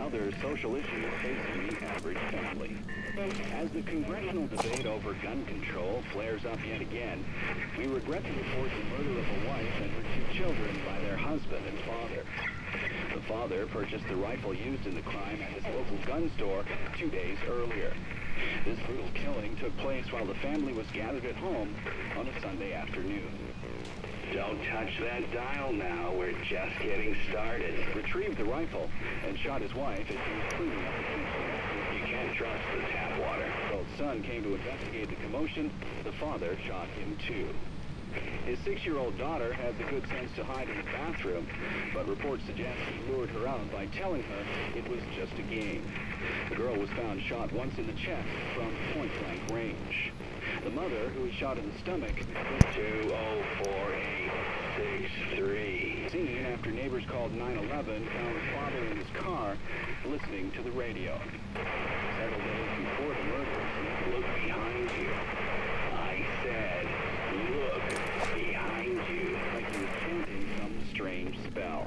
other social issues facing the average family. As the congressional debate over gun control flares up yet again, we regret to report the murder of a wife and her two children by their husband and father. The father purchased the rifle used in the crime at his local gun store two days earlier. This brutal killing took place while the family was gathered at home on a Sunday afternoon. Don't touch that dial now. We're just getting started. Retrieved the rifle and shot his wife as she was cleaning up the kitchen. You can't trust the tap water. The son came to investigate the commotion, the father shot him too. His six-year-old daughter had the good sense to hide in the bathroom, but reports suggest he lured her out by telling her it was just a game. The girl was found shot once in the chest from point-blank range. The mother, who was shot in the stomach, was 20463. seen after neighbors called 911 found the father in his car listening to the radio. Several days before the murder, spell.